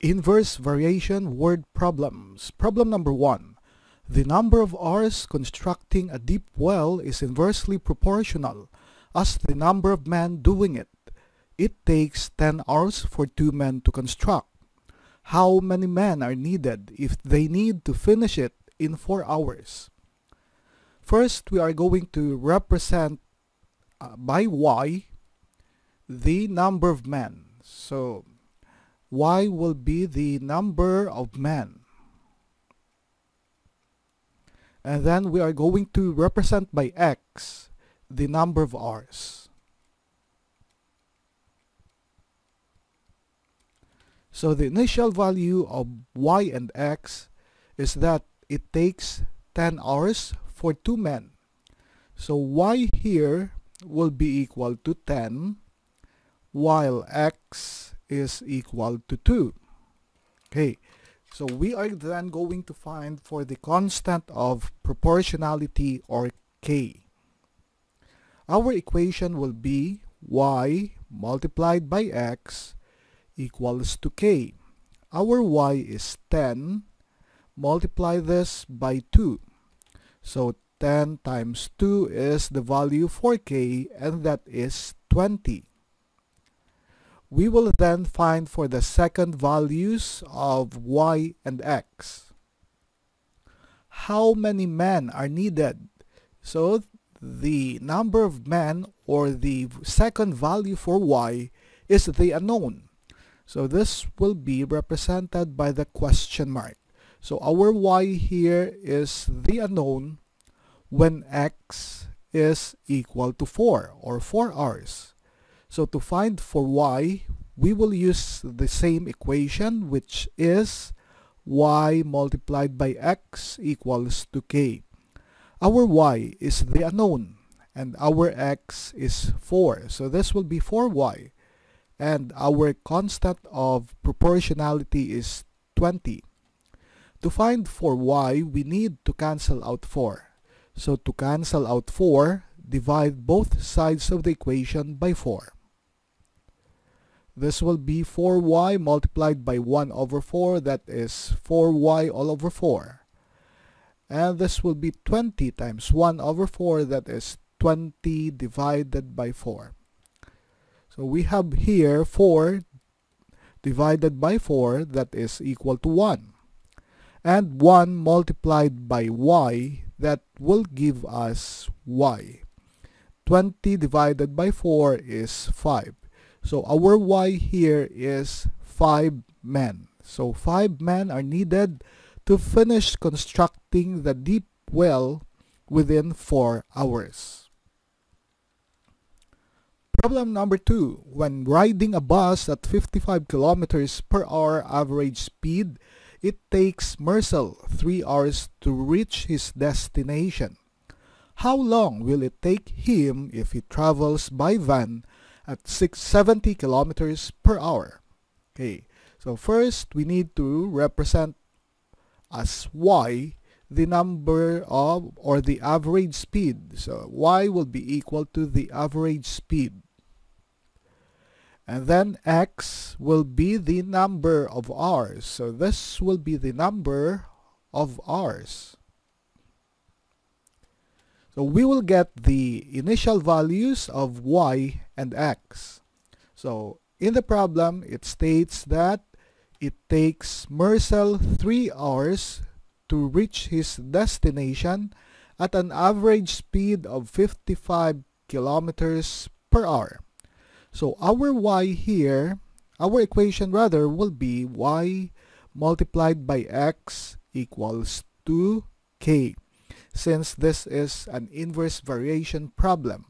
Inverse variation word problems. Problem number one. The number of hours constructing a deep well is inversely proportional as the number of men doing it. It takes 10 hours for two men to construct. How many men are needed if they need to finish it in 4 hours? First, we are going to represent uh, by y the number of men. So, y will be the number of men. And then we are going to represent by x the number of hours. So the initial value of y and x is that it takes 10 hours for two men. So y here will be equal to 10 while x is equal to 2. Okay, so we are then going to find for the constant of proportionality or k. Our equation will be y multiplied by x equals to k. Our y is 10. Multiply this by 2. So 10 times 2 is the value for k and that is 20. We will then find for the second values of y and x. How many men are needed? So the number of men or the second value for y is the unknown. So this will be represented by the question mark. So our y here is the unknown when x is equal to 4 or 4 hours. So to find for y, we will use the same equation which is y multiplied by x equals to k. Our y is the unknown and our x is 4. So this will be 4y and our constant of proportionality is 20. To find for y, we need to cancel out 4. So to cancel out 4, divide both sides of the equation by 4. This will be 4y multiplied by 1 over 4, that is 4y all over 4. And this will be 20 times 1 over 4, that is 20 divided by 4. So we have here 4 divided by 4 that is equal to 1. And 1 multiplied by y that will give us y. 20 divided by 4 is 5. So our y here is 5 men. So 5 men are needed to finish constructing the deep well within 4 hours. Problem number 2. When riding a bus at 55 kilometers per hour average speed, it takes Marcel 3 hours to reach his destination. How long will it take him if he travels by van at 670 kilometers per hour? Okay, so first we need to represent as y the number of or the average speed. So y will be equal to the average speed and then x will be the number of hours. So this will be the number of hours. So we will get the initial values of y and x. So in the problem, it states that it takes Marcel 3 hours to reach his destination at an average speed of 55 kilometers per hour. So our y here, our equation rather will be y multiplied by x equals 2k since this is an inverse variation problem.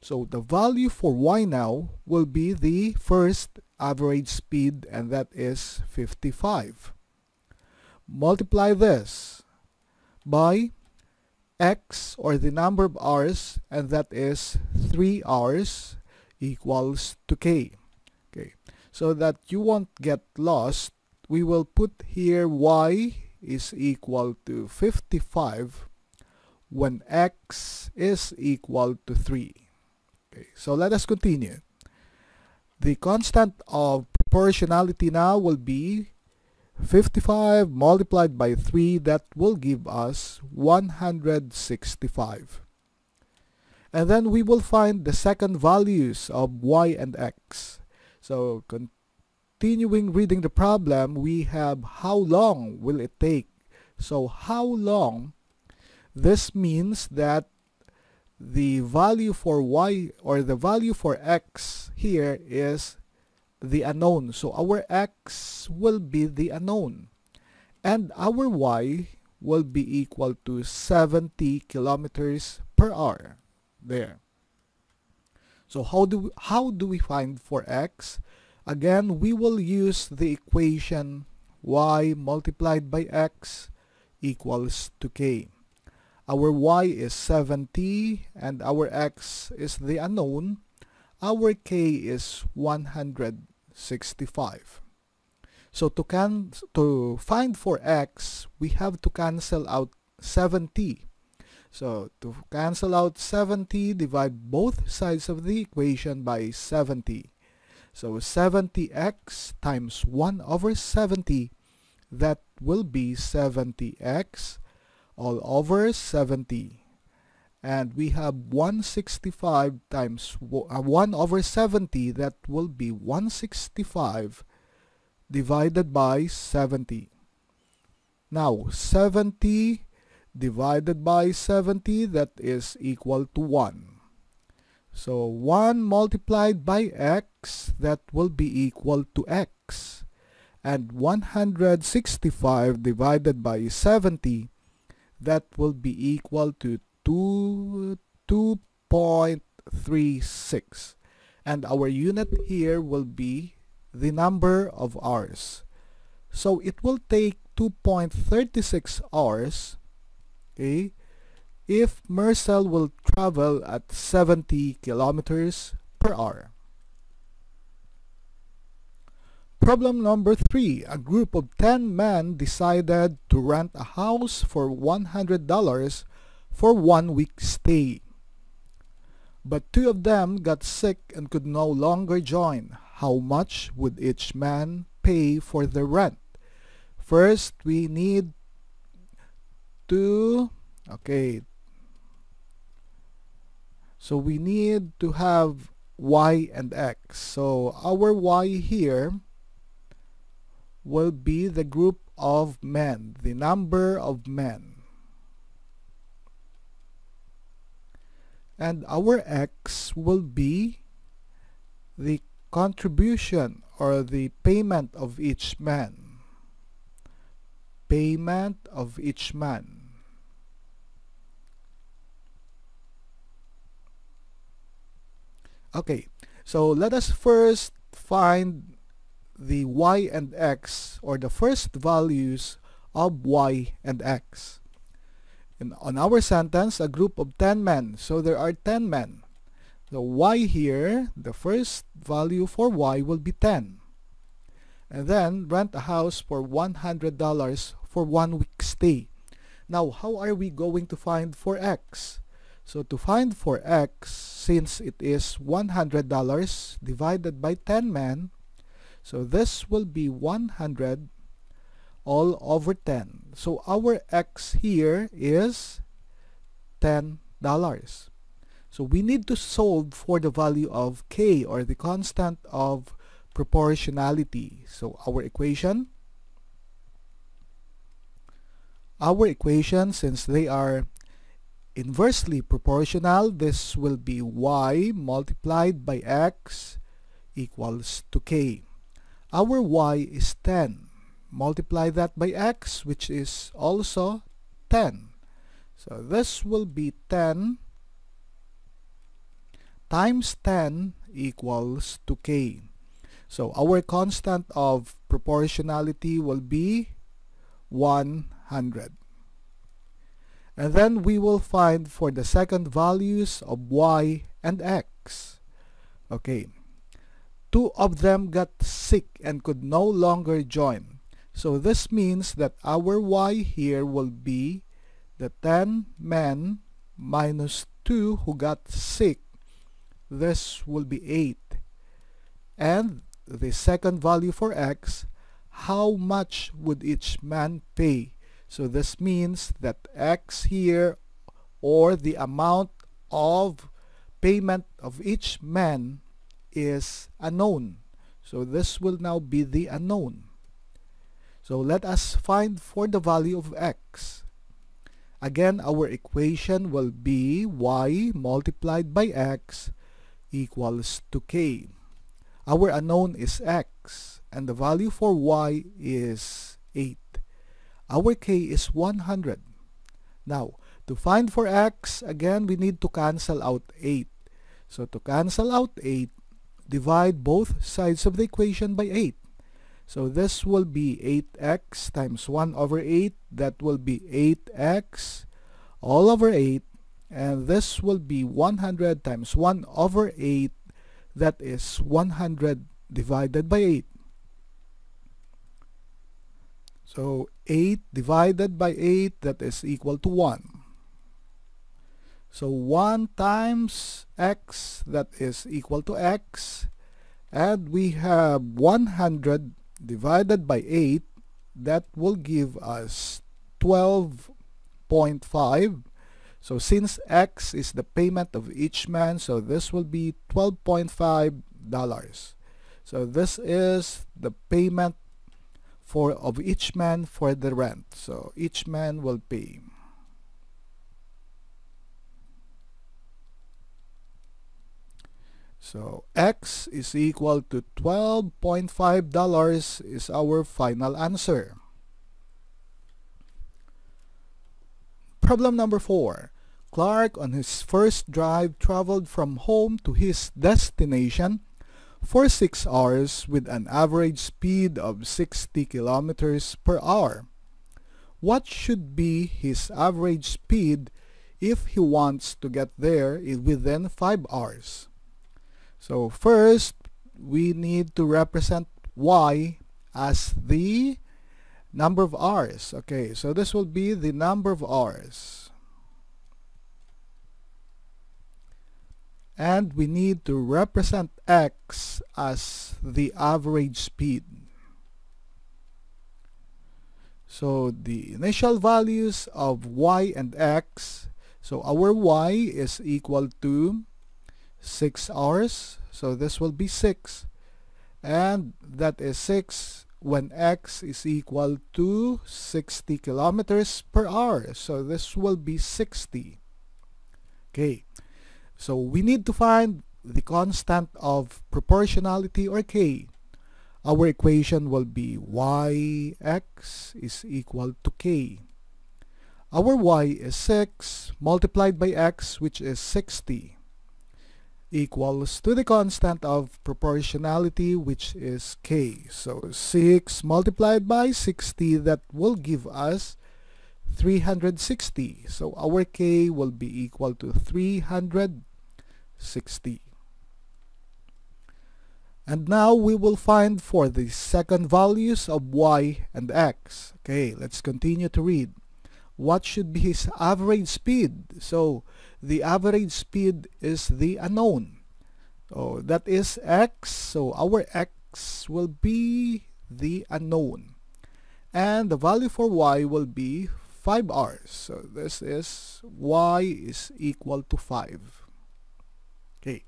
So the value for y now will be the first average speed and that is 55. Multiply this by x or the number of hours and that is 3 hours equals to k. Okay, so that you won't get lost, we will put here y is equal to 55 when x is equal to 3. Okay, so let us continue. The constant of proportionality now will be 55 multiplied by 3 that will give us 165 and then we will find the second values of y and x so continuing reading the problem we have how long will it take so how long this means that the value for y or the value for x here is the unknown. So our x will be the unknown. And our y will be equal to 70 kilometers per hour. There. So how do we, how do we find for x? Again, we will use the equation y multiplied by x equals to k. Our y is 70 and our x is the unknown. Our k is 165. So to can to find for x, we have to cancel out 70. So to cancel out 70, divide both sides of the equation by 70. So 70x times 1 over 70, that will be 70x all over 70 and we have 165 times uh, 1 over 70 that will be 165 divided by 70 now 70 divided by 70 that is equal to 1 so 1 multiplied by x that will be equal to x. And 165 divided by 70 that will be equal to 2 2.36 and our unit here will be the number of hours. So it will take 2.36 hours okay if Marcel will travel at 70 kilometers per hour Problem number 3. A group of 10 men decided to rent a house for $100 for one week stay. But two of them got sick and could no longer join. How much would each man pay for the rent? First, we need to, okay, so we need to have y and x. So our y here will be the group of men, the number of men. and our x will be the contribution or the payment of each man payment of each man okay so let us first find the y and x or the first values of y and x in, on our sentence, a group of 10 men. So there are 10 men. The y here, the first value for y will be 10. And then rent a house for $100 for one week stay. Now, how are we going to find for x? So to find for x, since it is $100 divided by 10 men, so this will be 100 all over 10. So our x here is $10. So we need to solve for the value of k or the constant of proportionality. So our equation, our equation since they are inversely proportional, this will be y multiplied by x equals to k. Our y is 10 multiply that by x which is also 10 so this will be 10 times 10 equals to k. So our constant of proportionality will be 100 and then we will find for the second values of y and x. Okay two of them got sick and could no longer join so this means that our y here will be the 10 men minus 2 who got sick. This will be 8. And the second value for x, how much would each man pay? So this means that x here or the amount of payment of each man is unknown. So this will now be the unknown. So let us find for the value of x. Again, our equation will be y multiplied by x equals to k. Our unknown is x and the value for y is 8. Our k is 100. Now, to find for x, again, we need to cancel out 8. So to cancel out 8, divide both sides of the equation by 8. So this will be 8x times 1 over 8. That will be 8x all over 8. And this will be 100 times 1 over 8. That is 100 divided by 8. So 8 divided by 8, that is equal to 1. So 1 times x, that is equal to x. And we have 100 divided by 8, that will give us 12.5. So since X is the payment of each man, so this will be $12.5. So this is the payment for of each man for the rent. So each man will pay. So X is equal to $12.5 is our final answer. Problem number 4. Clark on his first drive traveled from home to his destination for 6 hours with an average speed of 60 kilometers per hour. What should be his average speed if he wants to get there within 5 hours? So first, we need to represent y as the number of hours. Okay, so this will be the number of hours. And we need to represent x as the average speed. So the initial values of y and x, so our y is equal to 6 hours. So this will be 6 and that is 6 when x is equal to 60 kilometers per hour. So this will be 60 okay. So we need to find the constant of proportionality or k. Our equation will be yx is equal to k. Our y is 6 multiplied by x which is 60 equals to the constant of proportionality which is k. So 6 multiplied by 60 that will give us 360. So our k will be equal to 360. And now we will find for the second values of y and x. Okay, let's continue to read. What should be his average speed? So the average speed is the unknown. So that is x. So our x will be the unknown. And the value for y will be 5 hours. So this is y is equal to 5. Okay.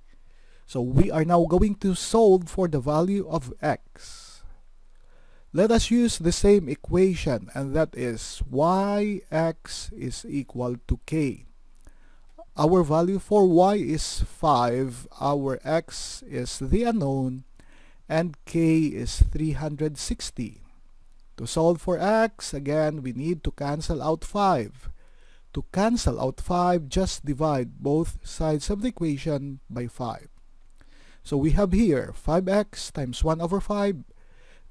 So we are now going to solve for the value of x. Let us use the same equation and that is yx is equal to k. Our value for y is 5, our x is the unknown, and k is 360. To solve for x, again, we need to cancel out 5. To cancel out 5, just divide both sides of the equation by 5. So we have here 5x times 1 over 5,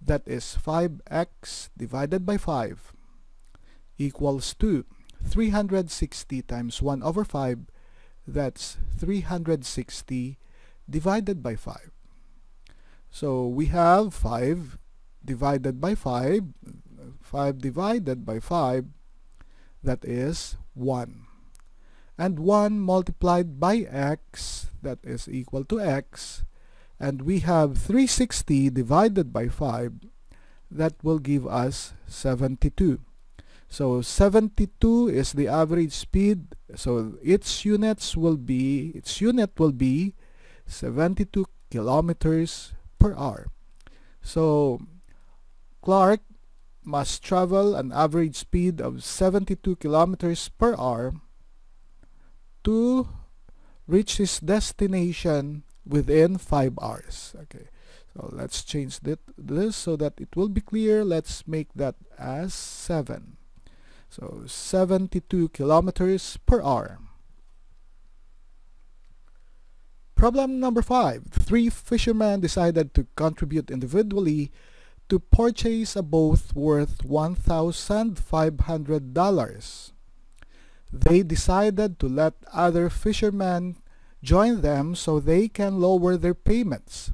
that is 5x divided by 5 equals to 360 times 1 over 5 that's 360 divided by 5. So we have 5 divided by 5, 5 divided by 5, that is 1. And 1 multiplied by x, that is equal to x, and we have 360 divided by 5 that will give us 72 so 72 is the average speed. So its units will be its unit will be 72 kilometers per hour. So Clark must travel an average speed of 72 kilometers per hour to reach his destination within 5 hours. Okay. So let's change this so that it will be clear. Let's make that as 7 so 72 kilometers per hour. Problem number 5 three fishermen decided to contribute individually to purchase a boat worth $1,500 they decided to let other fishermen join them so they can lower their payments.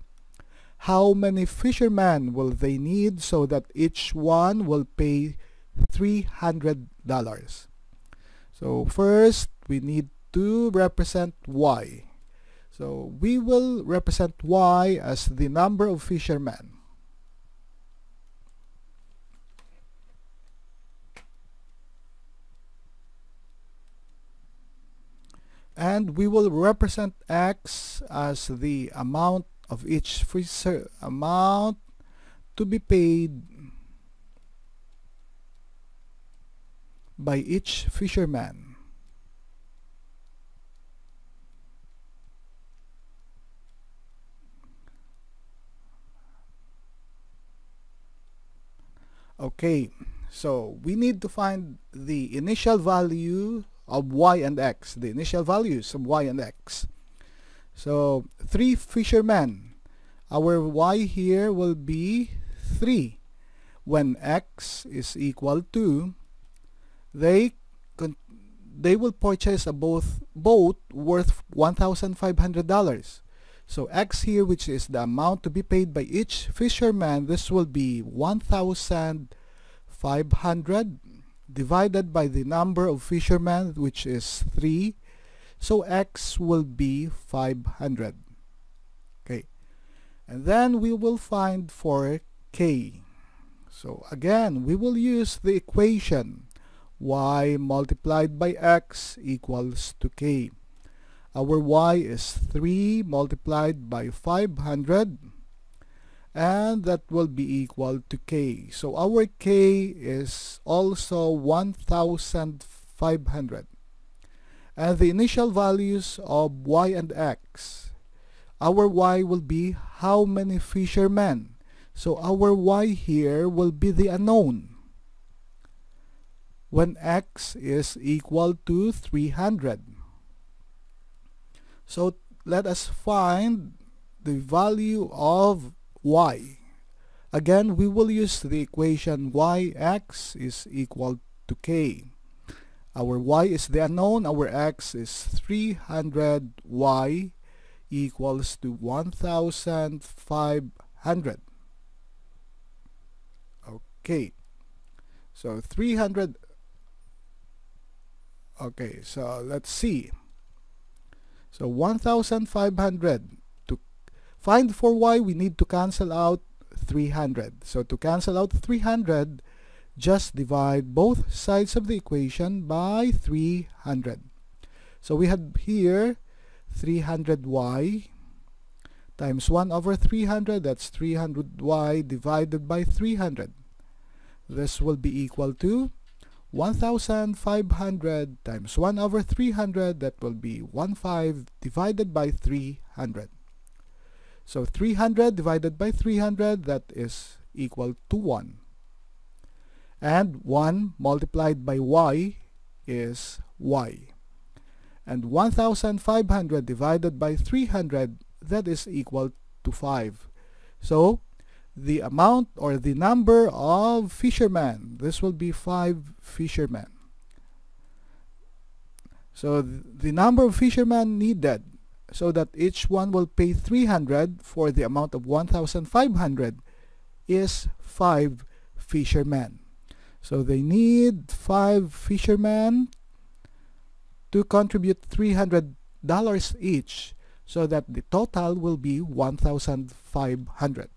How many fishermen will they need so that each one will pay $300? So first, we need to represent y. So we will represent y as the number of fishermen. and we will represent x as the amount of each freezer amount to be paid by each fisherman okay so we need to find the initial value of y and x, the initial values of y and x. So three fishermen. Our y here will be 3. When x is equal to, they they will purchase a both boat worth $1,500. So x here, which is the amount to be paid by each fisherman, this will be 1,500 divided by the number of fishermen which is 3 so x will be 500 okay. And then we will find for k. So again we will use the equation y multiplied by x equals to k our y is 3 multiplied by 500 and that will be equal to k. So our k is also 1500 and the initial values of y and x. Our y will be how many fishermen. So our y here will be the unknown when x is equal to 300. So let us find the value of y. Again, we will use the equation yx is equal to k. Our y is the unknown, our x is 300, y equals to 1500. Okay, so 300, okay, so let's see. So 1500 to Find for y, we need to cancel out 300. So to cancel out 300, just divide both sides of the equation by 300. So we have here 300y times 1 over 300, that's 300y divided by 300. This will be equal to 1500 times 1 over 300, that will be 15 divided by 300. So 300 divided by 300, that is equal to 1. And 1 multiplied by y is y. And 1500 divided by 300, that is equal to 5. So the amount or the number of fishermen, this will be 5 fishermen. So the number of fishermen needed so that each one will pay 300 for the amount of 1,500 is 5 fishermen. So they need 5 fishermen to contribute $300 each. so that the total will be 1,500.